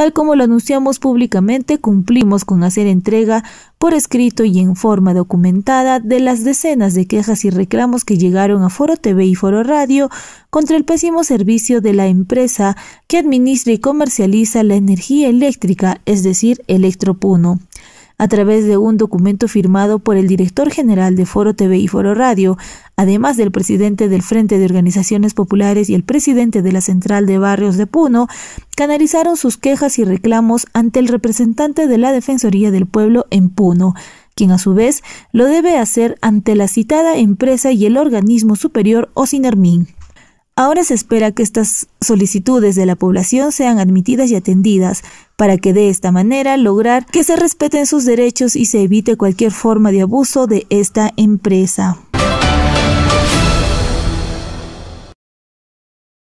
Tal como lo anunciamos públicamente, cumplimos con hacer entrega por escrito y en forma documentada de las decenas de quejas y reclamos que llegaron a Foro TV y Foro Radio contra el pésimo servicio de la empresa que administra y comercializa la energía eléctrica, es decir, Electropuno a través de un documento firmado por el director general de Foro TV y Foro Radio, además del presidente del Frente de Organizaciones Populares y el presidente de la Central de Barrios de Puno, canalizaron sus quejas y reclamos ante el representante de la Defensoría del Pueblo en Puno, quien a su vez lo debe hacer ante la citada empresa y el organismo superior Osinermin. Ahora se espera que estas solicitudes de la población sean admitidas y atendidas para que de esta manera lograr que se respeten sus derechos y se evite cualquier forma de abuso de esta empresa.